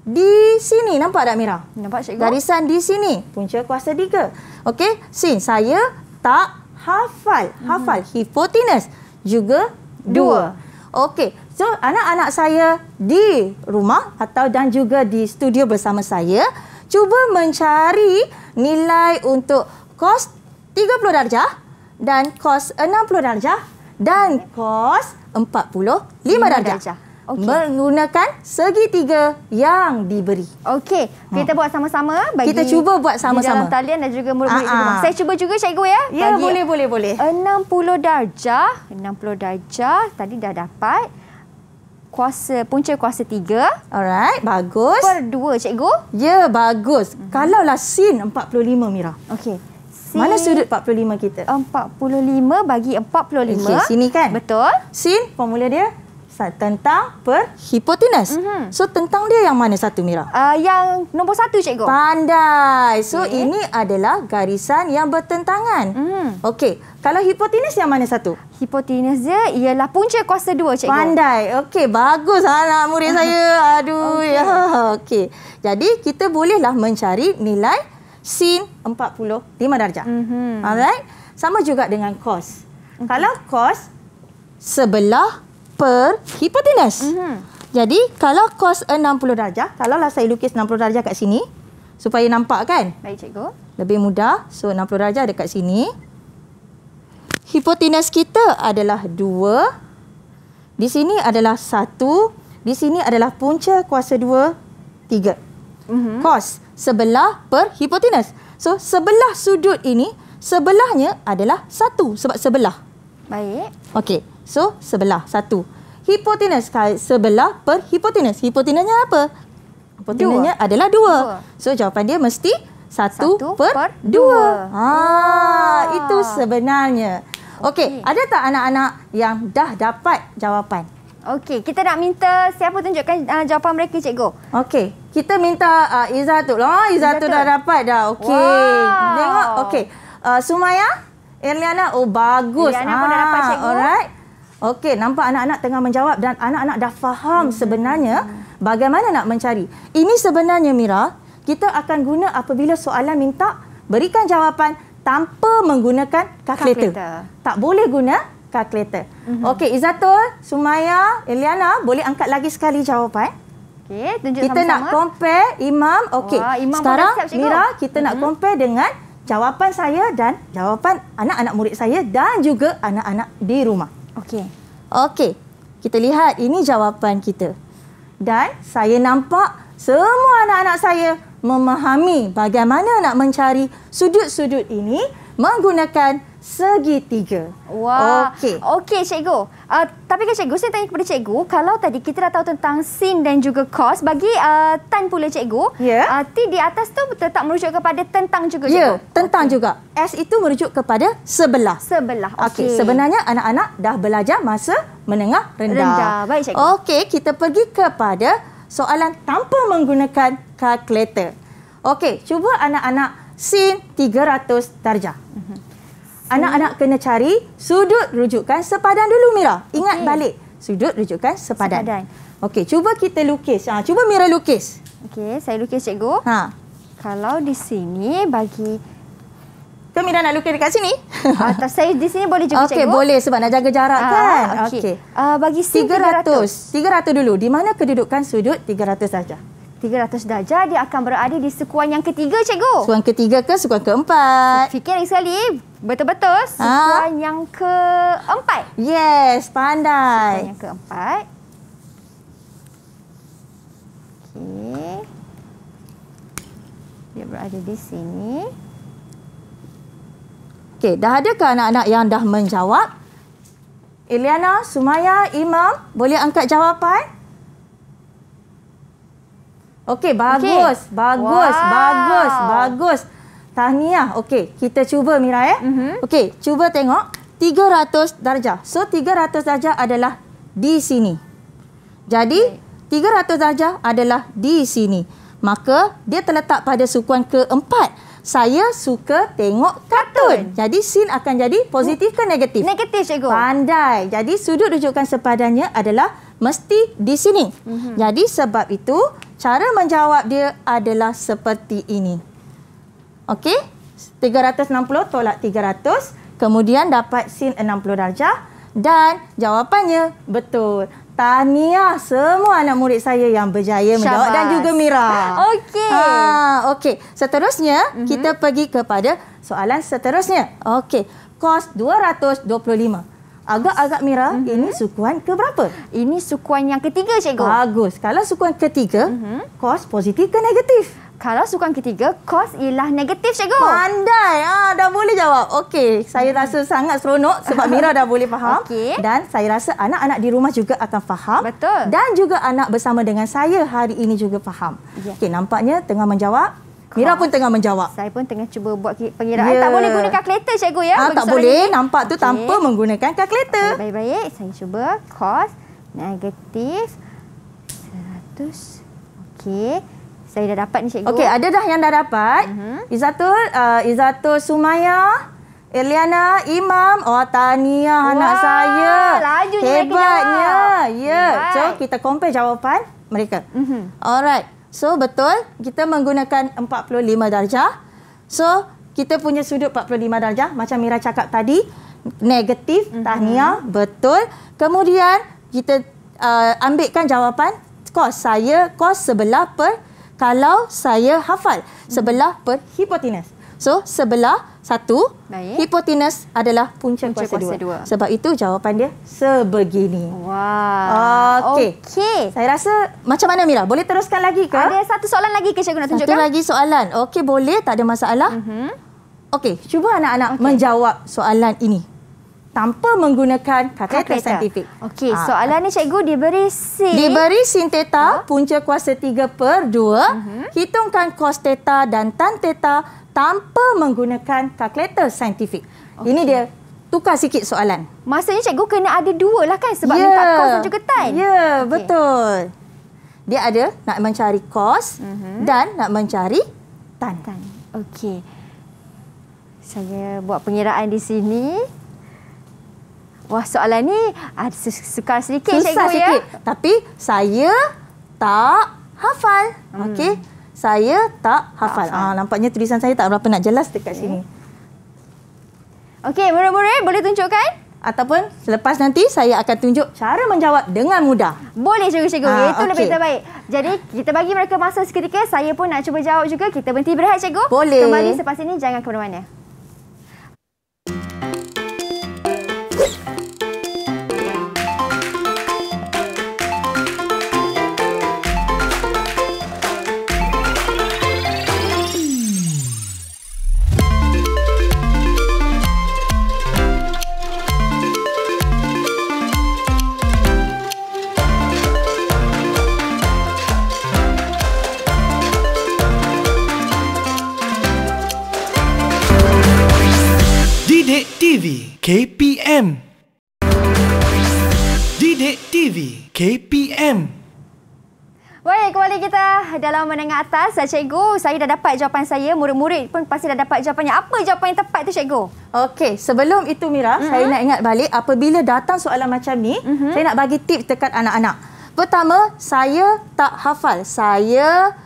di sini. Nampak tak Mira? Nampak cikgu? Garisan di sini. Punca kuasa 3. Okey, sin saya tak hafal. Hafal hipotenus juga dua. Okey, so anak-anak saya di rumah atau dan juga di studio bersama saya cuba mencari nilai untuk kos 30 darjah dan kos 60 darjah dan kos 45 Lima darjah. darjah. Okey. Menggunakan segitiga yang diberi. Okey, kita buat sama-sama bagi Kita cuba buat Di dalam sama-sama. talian dan juga murid-murid di Ah, ah. rumah. Saya cuba juga cikgu ya. Ya, Bagi boleh, boleh, boleh. 60 darjah, 60 darjah tadi dah dapat. Kuasa punca kuasa 3 Alright, bagus. per 2 cikgu. Ya, bagus. Mhm. Kalaulah sin 45 Mira. Okey. Mana sudut 45 kita? 45 bagi 45. Okey, sini kan? Betul. Sin, formula dia tentang per hipotenus. Mhm. So tentang dia yang mana satu Mira? Uh, yang nombor satu cikgu. Pandai. So Okey. ini adalah garisan yang bertentangan. Mhm. Okey. Kalau hipotenus yang mana satu? Hipotenus dia ialah punca kuasa dua cikgu. Pandai. Okey, bagus anak murid saya. Aduh, Okey. okay. ya. Okey. Jadi kita bolehlah mencari nilai sin 45 darjah. Mhm. Alright? Sama juga dengan cos. Kalau cos sebelah per hipotenus. Mhm. Jadi kalau cos 60 darjah, kalaulah saya lukis 60 darjah kat sini supaya nampak kan? Baik cikgu. Lebih mudah. So 60 darjah dekat sini. Hipotenus kita adalah 2. Di sini adalah 1. Di sini adalah punca kuasa 2, 3. Mhm. Cos sebelah per hipotenus. So sebelah sudut ini, sebelahnya adalah 1 sebab sebelah. Baik. Okey. So sebelah, 1. Hipotenus sebelah per hipotenus. Hipotenusnya apa? Hipotenusnya adalah 2. Dua. So jawapan dia mesti 1 Satu per per 2. dua. Ha, Ah. itu sebenarnya. Okey, Okey. ada tak anak-anak yang dah dapat jawapan? Okey, kita nak minta siapa tunjukkan uh, jawapan mereka cikgu. Okey, kita minta uh, Izzatul. Oh, Izzatul Izzatul. dah dapat dah. Okey. Wow. Tengok. Okey. Uh, Sumaya, Erliana, oh bagus. Erliana pun dah dapat, cikgu. Alright. Okey, nampak anak-anak tengah menjawab dan anak-anak dah faham Hmm. sebenarnya bagaimana nak mencari. Ini sebenarnya Mira, kita akan guna apabila soalan minta berikan jawapan tanpa menggunakan kalkulator. Kalkulator. Tak boleh guna kalkulator. Mm-hmm. Okey, Izzatul, Sumaya, Eliana, boleh angkat lagi sekali jawapan. Okey, tunjuk Kita nak sama-sama. compare Imam. Okey. Wah, Imam pun Sekarang siap, cikgu. Mira, kita nak compare dengan jawapan saya dan jawapan anak-anak murid saya dan juga anak-anak di rumah. Okey. Okey. Kita lihat ini jawapan kita. Dan saya nampak semua anak-anak saya memahami bagaimana nak mencari sudut-sudut ini menggunakan segitiga. Wah. Okey. Okey cikgu. Uh, tapi kan cikgu, saya tanya kepada cikgu, kalau tadi kita dah tahu tentang sin dan juga cos, bagi uh, tan pula cikgu, Ya. uh, T di atas tu tetap merujuk kepada tentang juga cikgu. Ya, tentang juga. S itu merujuk kepada sebelah. Sebelah. Okey, Okey. sebenarnya anak-anak dah belajar masa menengah rendah. Rendah. Baik, cikgu. Okey, kita pergi kepada soalan tanpa menggunakan kalkulator. Okey, cuba anak-anak sin 300 darjah. Mhm. Anak-anak kena cari sudut rujukan sepadan dulu Mira. Ingat Okey. balik sudut rujukan sepadan. Sepadan. Okey, cuba kita lukis. Ha, cuba Mira lukis. Okey, saya lukis cikgu. Ha. Kalau di sini bagi Ke Mira nak lukis dekat sini? atau saya di sini boleh juga Okey, cikgu. boleh sebab nak jaga jarak Ah, kan. okey. Okey. Ah, bagi sin 300. 300 dulu. Di mana kedudukan sudut 300 darjah? 300 darjah dia akan berada di sekuan yang ketiga cikgu. Suan ketiga ke suan keempat? Fikir lagi sekali. Betul-betul sekuan yang keempat. Yes, Sekuan pandai. yang keempat. Okey. Dia berada di sini. Okey, dah ada ke anak-anak yang dah menjawab? Eliana, Sumaya, Imam, boleh angkat jawapan? Okey, bagus. Okey. Bagus, Wow. bagus, bagus. Tahniah. Okey, kita cuba Mira eh. Mhm. Okey, cuba tengok 300 darjah. So 300 darjah adalah di sini. Jadi 300 darjah adalah di sini. Maka dia terletak pada sukuan keempat. Saya suka tengok kartun. Jadi sin akan jadi positif ke negatif? Negatif cikgu. Pandai. Jadi sudut rujukan sepadannya adalah mesti di sini. Mm-hmm. Jadi sebab itu cara menjawab dia adalah seperti ini. Okey? 360 tolak 300. Kemudian dapat sin 60 darjah. Dan jawapannya betul. Tahniah semua anak murid saya yang berjaya menjawab dan Syabas. juga Mira. Okey. Ha, okey. Seterusnya mm-hmm. kita pergi kepada soalan seterusnya. Okey. Kos 225. Agak-agak Mira, mm-hmm. ini sukuan ke berapa? Ini sukuan yang ketiga cikgu. Bagus. Kalau sukuan ketiga, Mhm. mm-hmm. kos positif ke negatif? Kalau sukuan ketiga, kos ialah negatif cikgu. Pandai. Ah, dah boleh jawab. Okey, saya rasa sangat seronok sebab Mira dah boleh faham. Okey. Dan saya rasa anak-anak di rumah juga akan faham. Betul. Dan juga anak bersama dengan saya hari ini juga faham. Ya. Okey, nampaknya tengah menjawab. Mira pun tengah menjawab. Saya pun tengah cuba buat pengiraan. Ya. Tak boleh guna kalkulator cikgu ya. Ah, tak boleh. ini. Nampak tu Okey. tanpa menggunakan kalkulator. Baik-baik. Saya cuba cos Negatif 100. Okey. Saya dah dapat ni cikgu. Okey, ada dah yang dah dapat. Mhm. Izatul, uh, Izatul Sumaya, Eliana, Imam. Oh, anak Wah, saya. lajunya mereka Hebatnya. Ya. So, Hebat. kita compare jawapan mereka. Mhm. Alright. So, betul. Kita menggunakan 45 darjah. So, kita punya sudut 45 darjah. Macam Mira cakap tadi. Negatif, Mhm. tahniah. Betul. Kemudian, kita uh, ambilkan jawapan kos saya, kos sebelah per kalau saya hafal. Sebelah per hipotenus. So, sebelah satu, Baik. hipotenus adalah punca, Punca kuasa, kuasa dua. dua. Sebab itu jawapan dia sebegini. Wah. Okey. Okey. Saya rasa macam mana Mira? Boleh teruskan lagi ke? Ada satu soalan lagi ke cikgu nak Satu tunjukkan? lagi soalan. Okey, boleh. Tak ada masalah. Mhm. Okey, cuba anak-anak menjawab soalan ini. Tanpa menggunakan kalkulator saintifik. Okey, Ah. soalan ni cikgu diberi sin. Diberi sin theta, punca kuasa 3 per 2. Hitungkan cos theta dan tan theta tanpa menggunakan kalkulator saintifik. Ini dia tukar sikit soalan. Maksudnya cikgu kena ada dua lah kan sebab minta kos dan juga tan. Ya, yeah, Okey. betul. Dia ada nak mencari kos dan nak mencari tan. Tan. Okey. Saya buat pengiraan di sini. Wah, soalan ni ada su- sukar sedikit Susah cikgu sikit. ya. Tapi saya tak hafal. Hmm. Okey. Saya tak hafal. hafal. Ah nampaknya tulisan saya tak berapa nak jelas dekat sini. Okey, murid-murid boleh tunjukkan? Ataupun selepas nanti saya akan tunjuk cara menjawab dengan mudah. Boleh cikgu-cikgu. Ah, Itu lebih okey. terbaik. Jadi, kita bagi mereka masa seketika. Saya pun nak cuba jawab juga. Kita berhenti berehat cikgu. Boleh. Kembali selepas ini. Jangan ke mana-mana. TV KPM Didik TV KPM Baik, kembali kita dalam menengah atas. Cikgu, saya dah dapat jawapan saya. Murid-murid pun pasti dah dapat jawapannya. Apa jawapan yang tepat tu cikgu? Okey, sebelum itu Mira, mm-hmm. saya nak ingat balik apabila datang soalan macam ni, mm-hmm. saya nak bagi tips dekat anak-anak. Pertama, saya tak hafal. Saya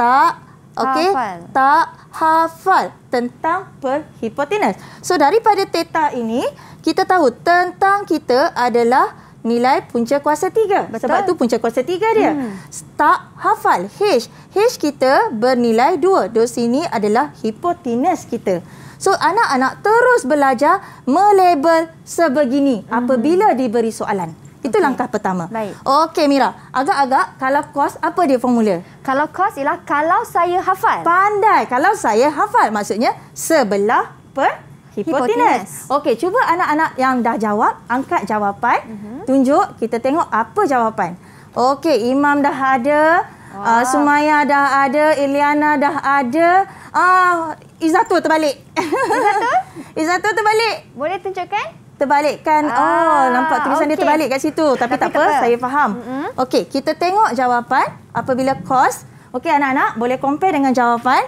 tak okey, tak hafal tentang perhipotenus. So daripada theta ini, kita tahu tentang kita adalah nilai punca kuasa 3. Betul. Sebab tu punca kuasa 3 dia. Hmm. Tak hafal H. H kita bernilai 2. Dos ini adalah hipotenus kita. So anak-anak terus belajar melabel sebegini hmm. apabila diberi soalan. Itu Okey. langkah pertama. Baik. Okey Mira, agak-agak kalau kos apa dia formula? Kalau kos ialah kalau saya hafal. Pandai. Kalau saya hafal maksudnya sebelah per Hipotenus. Okey, cuba anak-anak yang dah jawab, angkat jawapan, uh-huh. tunjuk, kita tengok apa jawapan. Okey, Imam dah ada, uh, Sumaya dah ada, Iliana dah ada. Ah, uh, Izatul terbalik. Izatul? Izatul terbalik. Boleh tunjukkan? Terbalikkan. Ah, oh, nampak tulisan dia okey. terbalik kat situ. Tapi, Tapi tak apa, apa. saya faham. Mm-mm. Okey, kita tengok jawapan apabila kos. Okey anak-anak, boleh compare dengan jawapan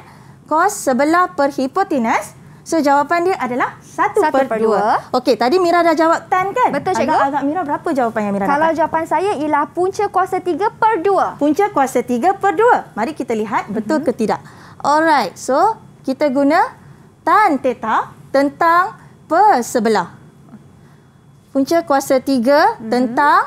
kos sebelah per hipotenus. So jawapan dia adalah 1 Satu per per 2. dua. Okey, tadi Mira dah jawab tan kan? Betul, cikgu. Agak-agak Mira berapa jawapan yang Mira Kalau dapat? jawapan saya ialah punca kuasa 3 per 2. Punca kuasa 3 per 2. Mari kita lihat betul Mhm. ke tidak. Alright, so kita guna tan theta tentang per sebelah. Punca kuasa 3 Mhm. tentang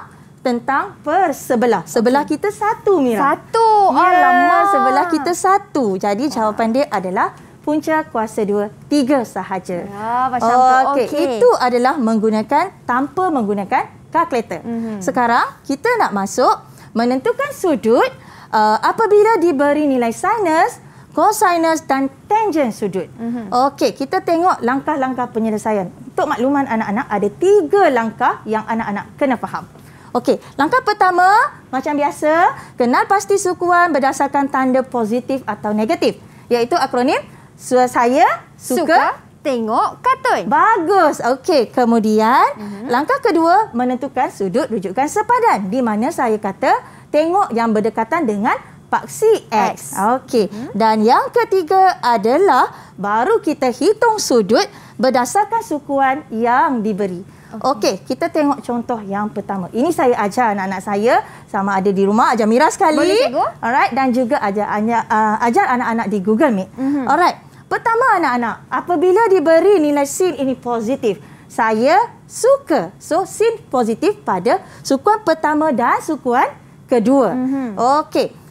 tentang per sebelah. Sebelah kita satu Mira. Satu. Ya, Alamak. sebelah kita satu. Jadi jawapan dia adalah punca kuasa 2 3 sahaja. Ya, macam tu. Okey, Okey. itu adalah menggunakan tanpa menggunakan kalkulator. Mhm. Mm-hmm. Sekarang kita nak masuk menentukan sudut uh, apabila diberi nilai sinus, cosinus dan tangent sudut. Mhm. Mm-hmm. Okey, kita tengok langkah-langkah penyelesaian. Untuk makluman anak-anak ada tiga langkah yang anak-anak kena faham. Okey, langkah pertama macam biasa, kenal pasti sukuan berdasarkan tanda positif atau negatif, iaitu akronim saya suka, Suka, tengok kartun. Bagus. Okey, kemudian uh-huh. langkah kedua menentukan sudut rujukan sepadan di mana saya kata tengok yang berdekatan dengan paksi X. X. Okey. Uh-huh. Dan yang ketiga adalah baru kita hitung sudut berdasarkan sukuan yang diberi. Okey, okay, kita tengok contoh yang pertama. Ini saya ajar anak-anak saya sama ada di rumah ajar Mira sekali. Boleh cikgu? Alright dan juga ajar uh, ajar anak-anak di Google Meet. Mm-hmm. Alright. Pertama anak-anak, apabila diberi nilai sin ini positif, saya suka. So sin positif pada sukuan pertama dan sukuan kedua. Mm-hmm. Okey.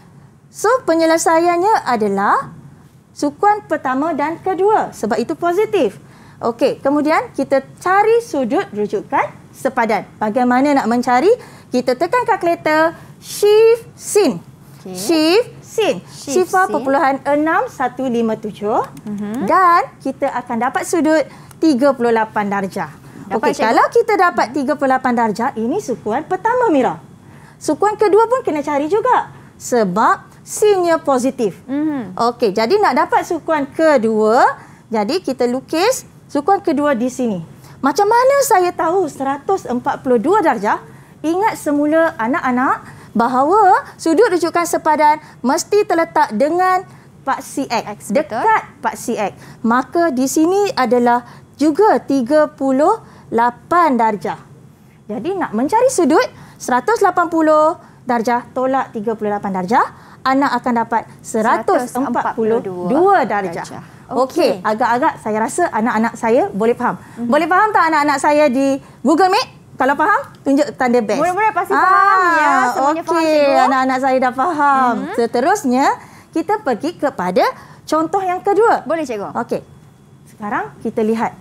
So penyelesaiannya adalah sukuan pertama dan kedua sebab itu positif. Okey, kemudian kita cari sudut rujukan sepadan. Bagaimana nak mencari? Kita tekan kalkulator shift sin. Okay. Shift sin. Shift 6.6157 uh-huh. dan kita akan dapat sudut 38 darjah. Okey, kalau kita dapat 38 darjah, ini sukuan pertama Mira. Sukuan kedua pun kena cari juga sebab sinnya positif. Uh-huh. Okey, jadi nak dapat sukuan kedua, jadi kita lukis Sukuan kedua di sini. Macam mana saya tahu 142 darjah? Ingat semula anak-anak bahawa sudut rujukan sepadan mesti terletak dengan paksi X. X dekat paksi X. Maka di sini adalah juga 38 darjah. Jadi nak mencari sudut 180 darjah tolak 38 darjah, anak akan dapat 142, 142 darjah. darjah. Okey, okay. agak-agak saya rasa anak-anak saya boleh faham. Mm-hmm. Boleh faham tak anak-anak saya di Google Meet? Kalau faham, tunjuk tanda best. Boleh-boleh pasti ah, faham ya. Semuanya okay. faham anak-anak saya dah faham. Mm-hmm. Seterusnya, kita pergi kepada contoh yang kedua. Boleh cikgu. Okey. Sekarang kita lihat.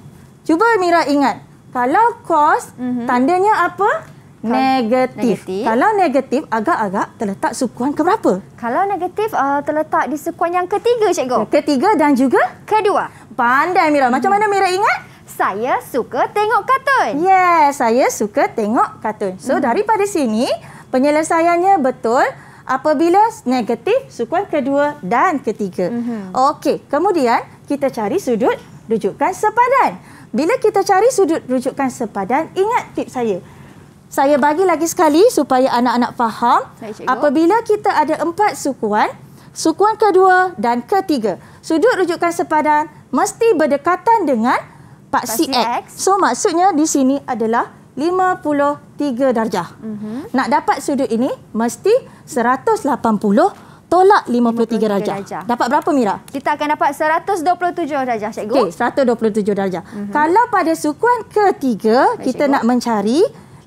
Cuba Mira ingat, kalau cos mm-hmm. tandanya apa? Negatif. negatif. Kalau negatif, agak-agak terletak sukuan ke berapa? Kalau negatif, uh, terletak di sukuan yang ketiga, Cikgu. Ketiga dan juga? Kedua. Pandai, Mira. Macam mana Mira ingat? Saya suka tengok kartun. Yes, saya suka tengok kartun. So, hmm. daripada sini, penyelesaiannya betul apabila negatif, sukuan kedua dan ketiga. Hmm. Okey, kemudian kita cari sudut rujukan sepadan. Bila kita cari sudut rujukan sepadan, ingat tips saya saya bagi lagi sekali supaya anak-anak faham apabila kita ada empat sukuan, sukuan kedua dan ketiga, sudut rujukan sepadan mesti berdekatan dengan paksi X. X. So maksudnya di sini adalah 53 darjah. Mm-hmm. Nak dapat sudut ini mesti 180 tolak 53, 53 darjah. darjah. Dapat berapa Mira? Kita akan dapat 127 darjah cikgu. Okey, 127 darjah. Mm-hmm. Kalau pada sukuan ketiga Baik, kita cikgu. nak mencari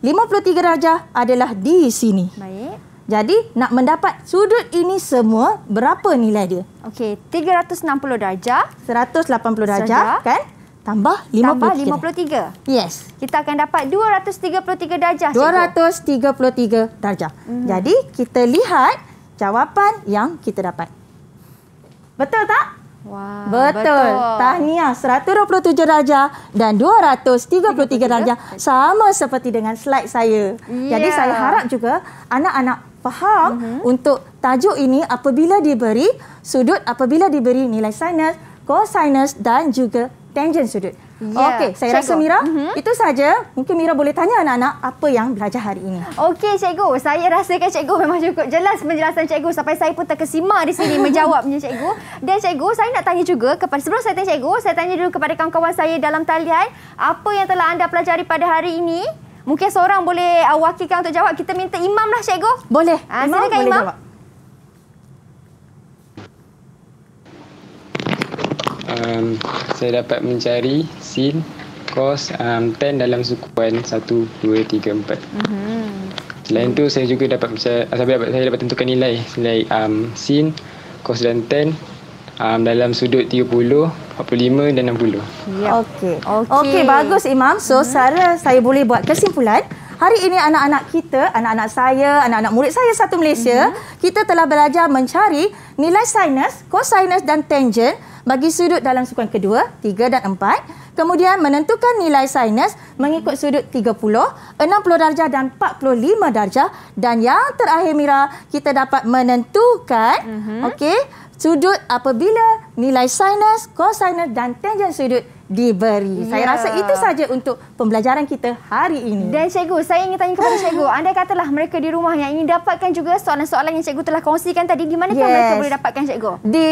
53 darjah adalah di sini. Baik. Jadi nak mendapat sudut ini semua berapa nilai dia? Okey, 360 darjah, 180 darjah kan? Tambah 53. Tambah 53. Yes. Kita akan dapat 233 darjah. 233 darjah. Mm-hmm. Jadi kita lihat jawapan yang kita dapat. Betul tak? Wah, betul. betul. Tahniah 127 darjah dan 233 darjah sama seperti dengan slide saya. Yeah. Jadi saya harap juga anak-anak faham uh-huh. untuk tajuk ini apabila diberi sudut apabila diberi nilai sinus, cosinus dan juga tangent sudut. Yeah. Okey, saya cikgu. rasa Mira, mm-hmm. itu saja. Mungkin Mira boleh tanya anak-anak apa yang belajar hari ini. Okey, cikgu. Saya rasakan cikgu memang cukup jelas penjelasan cikgu sampai saya pun terkesima di sini menjawabnya cikgu. Dan cikgu, saya nak tanya juga kepada sebelum saya tanya cikgu, saya tanya dulu kepada kawan-kawan saya dalam talian, apa yang telah anda pelajari pada hari ini? Mungkin seorang boleh uh, wakilkan untuk jawab. Kita minta imam lah cikgu. Boleh. Ha, imam silakan boleh imam. jawab. Um, saya dapat mencari sin cos um, tan dalam sukuan 1 2 3 4. Mm-hmm. Selain itu saya juga dapat saya dapat saya dapat tentukan nilai nilai um, sin cos dan tan um, dalam sudut 30, 45 dan 60. Ya. Okey. Okey, okay, bagus Imam. So, mm-hmm. Sarah saya boleh buat kesimpulan. Hari ini anak-anak kita, anak-anak saya, anak-anak murid saya satu Malaysia, mm-hmm. kita telah belajar mencari nilai sinus, cosinus dan tangent bagi sudut dalam sukuan kedua, 3 dan 4. Kemudian menentukan nilai sinus mengikut sudut 30, 60 darjah dan 45 darjah. Dan yang terakhir Mira, kita dapat menentukan mm-hmm. okey, sudut apabila nilai sinus, cosinus dan tangent sudut diberi. Saya Ya. rasa itu saja untuk pembelajaran kita hari ini. Dan cikgu, saya ingin tanya kepada cikgu, anda katalah mereka di rumah yang ingin dapatkan juga soalan-soalan yang cikgu telah kongsikan tadi, di manakah Yes. mereka boleh dapatkan cikgu? di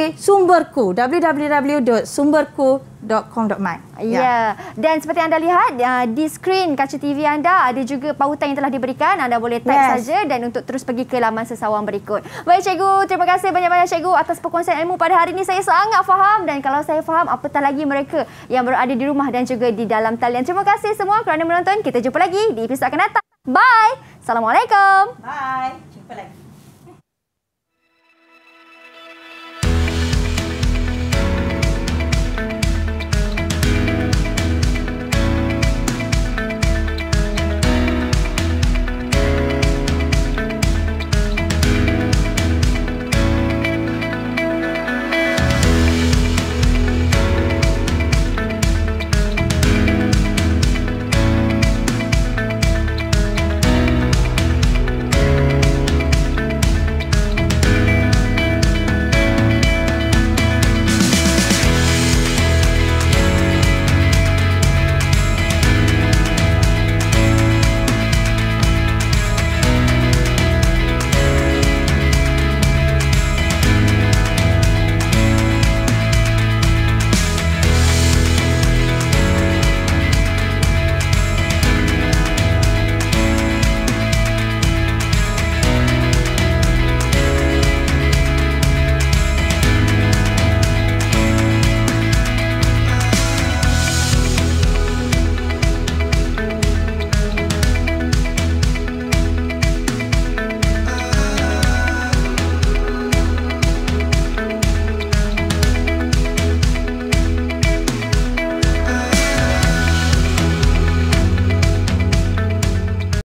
Sumberku www.sumberku.com.my. Ya. Dan seperti anda lihat uh, di skrin kaca TV anda ada juga pautan yang telah diberikan. Anda boleh tag Yes. saja dan untuk terus pergi ke laman sesawang berikut. Baik cikgu, terima kasih banyak-banyak cikgu atas perkongsian ilmu pada hari ini. Saya sangat faham dan kalau saya faham apatah lagi mereka yang berada di rumah dan juga di dalam talian. Terima kasih semua kerana menonton. Kita jumpa lagi di episod akan datang. Bye. Assalamualaikum. Bye. Jumpa lagi.